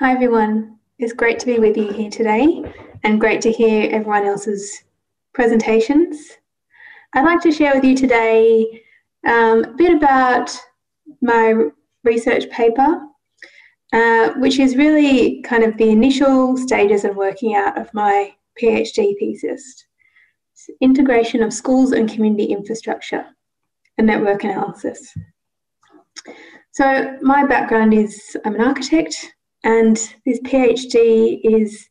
Hi everyone, it's great to be with you here today and great to hear everyone else's presentations. I'd like to share with you today um, a bit about my research paper, uh, which is really kind of the initial stages and working out of my PhD thesis. Integration of schools and community infrastructure and network analysis. So my background is I'm an architect and this PhD is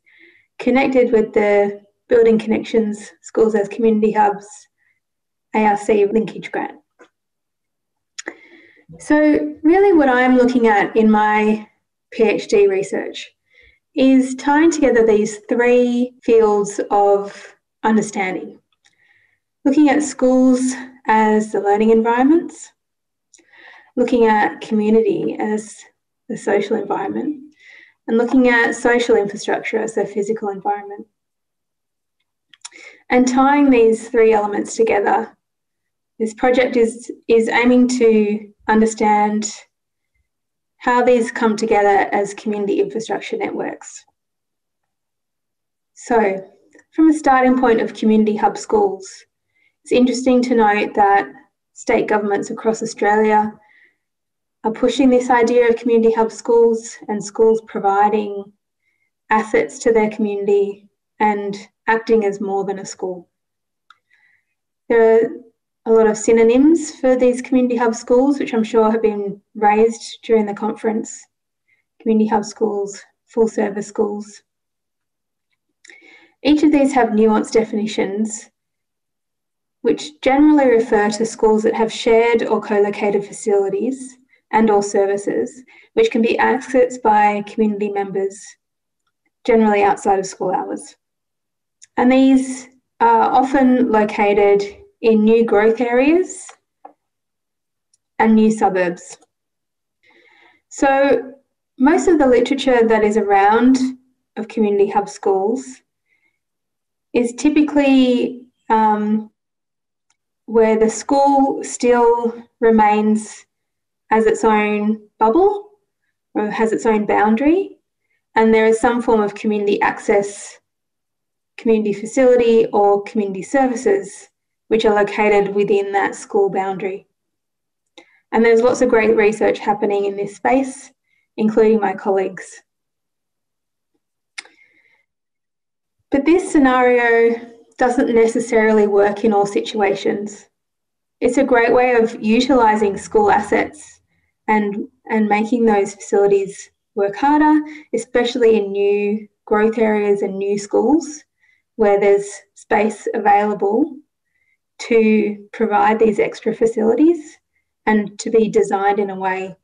connected with the Building Connections Schools as Community Hubs ARC linkage grant. So, really, what I'm looking at in my PhD research is tying together these three fields of understanding looking at schools as the learning environments, looking at community as the social environment, and looking at social infrastructure as the physical environment. And tying these three elements together, this project is, is aiming to understand how these come together as community infrastructure networks. So, from a starting point of community hub schools, it's interesting to note that state governments across Australia are pushing this idea of community hub schools and schools providing assets to their community and acting as more than a school. There are a lot of synonyms for these community hub schools, which I'm sure have been raised during the conference. Community hub schools, full service schools. Each of these have nuanced definitions, which generally refer to schools that have shared or co-located facilities and or services, which can be accessed by community members, generally outside of school hours. And these are often located in new growth areas and new suburbs. So most of the literature that is around of community hub schools is typically um, where the school still remains has its own bubble or has its own boundary, and there is some form of community access, community facility, or community services which are located within that school boundary. And there's lots of great research happening in this space, including my colleagues. But this scenario doesn't necessarily work in all situations. It's a great way of utilising school assets and and making those facilities work harder, especially in new growth areas and new schools where there's space available to provide these extra facilities and to be designed in a way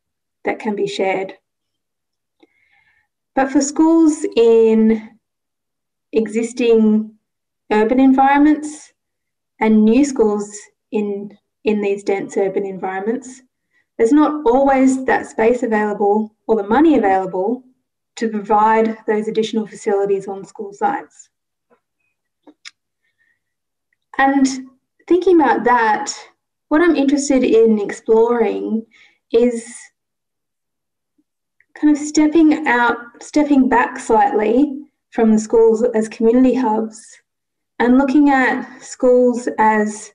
that can be shared. But for schools in existing urban environments and new schools in, in these dense urban environments, there's not always that space available or the money available to provide those additional facilities on school sites. And thinking about that, what I'm interested in exploring is kind of stepping out, stepping back slightly from the schools as community hubs and looking at schools as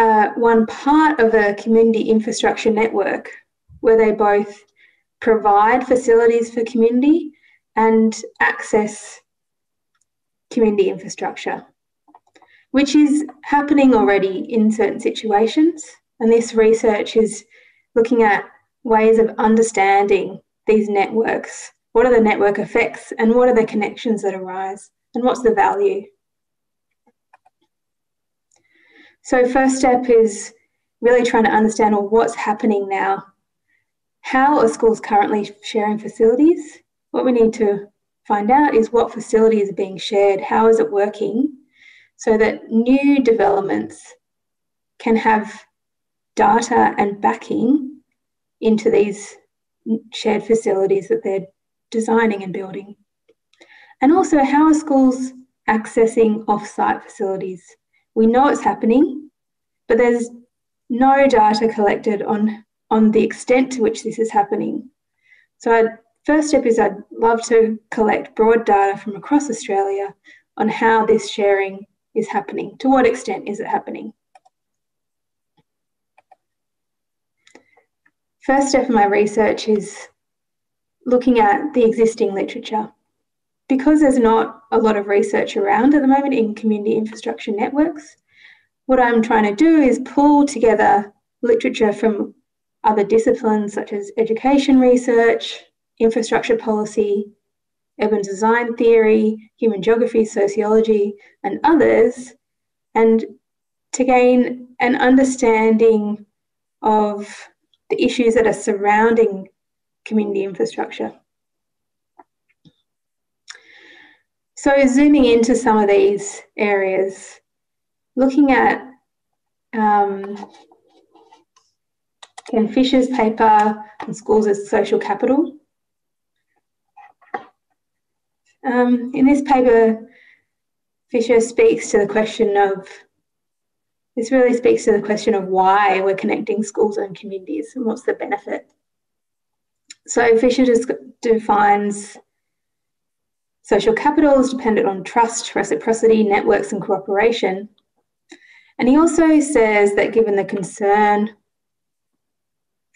uh, one part of a community infrastructure network where they both provide facilities for community and access community infrastructure, which is happening already in certain situations. And this research is looking at ways of understanding these networks. What are the network effects and what are the connections that arise and what's the value? So, first step is really trying to understand well, what's happening now. How are schools currently sharing facilities? What we need to find out is what facilities are being shared, how is it working, so that new developments can have data and backing into these shared facilities that they're designing and building. And also, how are schools accessing off site facilities? We know it's happening, but there's no data collected on, on the extent to which this is happening. So I'd first step is I'd love to collect broad data from across Australia on how this sharing is happening. To what extent is it happening? First step of my research is looking at the existing literature. Because there's not a lot of research around at the moment in community infrastructure networks, what I'm trying to do is pull together literature from other disciplines such as education research, infrastructure policy, urban design theory, human geography, sociology, and others, and to gain an understanding of the issues that are surrounding community infrastructure. So, zooming into some of these areas, looking at um, Ken Fisher's paper on schools as social capital. Um, in this paper, Fisher speaks to the question of this really speaks to the question of why we're connecting schools and communities and what's the benefit. So Fisher just defines social capital is dependent on trust, reciprocity, networks, and cooperation. And he also says that given the concern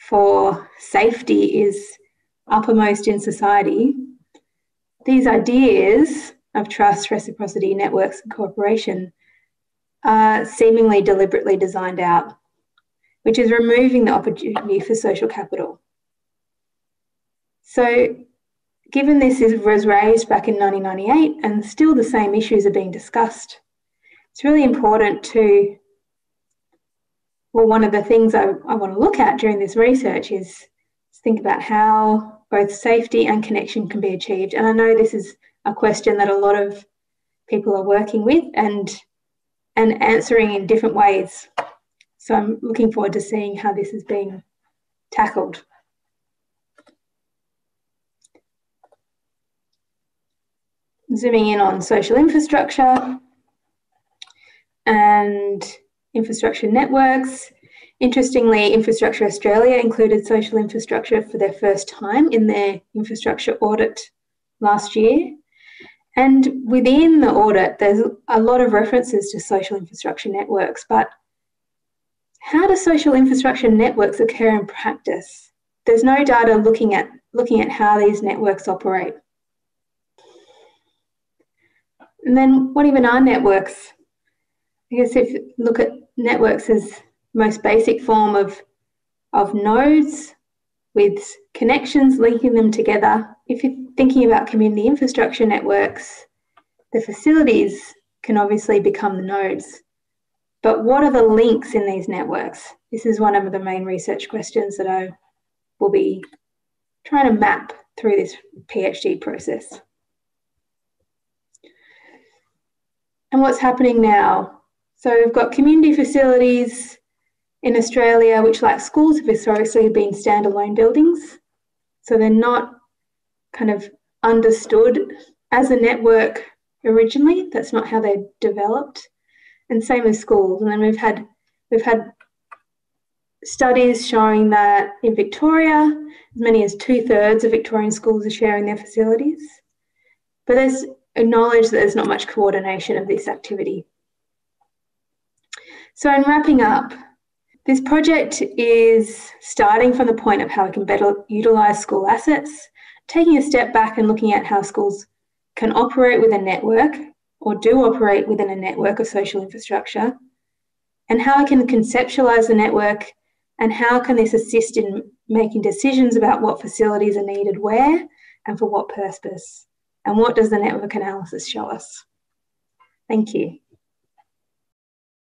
for safety is uppermost in society, these ideas of trust, reciprocity, networks, and cooperation are seemingly deliberately designed out, which is removing the opportunity for social capital. So, given this was raised back in 1998 and still the same issues are being discussed, it's really important to. Well, one of the things I, I want to look at during this research is think about how both safety and connection can be achieved. And I know this is a question that a lot of people are working with and and answering in different ways. So I'm looking forward to seeing how this is being tackled. Zooming in on social infrastructure and infrastructure networks. Interestingly, Infrastructure Australia included social infrastructure for their first time in their infrastructure audit last year. And within the audit, there's a lot of references to social infrastructure networks, but how do social infrastructure networks occur in practice? There's no data looking at looking at how these networks operate. And then what even are networks? I guess if you look at networks as most basic form of, of nodes with connections linking them together. If you're thinking about community infrastructure networks, the facilities can obviously become the nodes. But what are the links in these networks? This is one of the main research questions that I will be trying to map through this PhD process. And what's happening now? So we've got community facilities in Australia, which, like schools, have historically been standalone buildings. So they're not kind of understood as a network originally. That's not how they're developed. And same with schools. And then we've had we've had studies showing that in Victoria, as many as two thirds of Victorian schools are sharing their facilities. But there's acknowledged that there's not much coordination of this activity. So, in wrapping up, this project is starting from the point of how we can better utilise school assets, taking a step back and looking at how schools can operate with a network or do operate within a network of social infrastructure, and how we can conceptualise the network and how can this assist in making decisions about what facilities are needed where and for what purpose, and what does the network analysis show us. Thank you.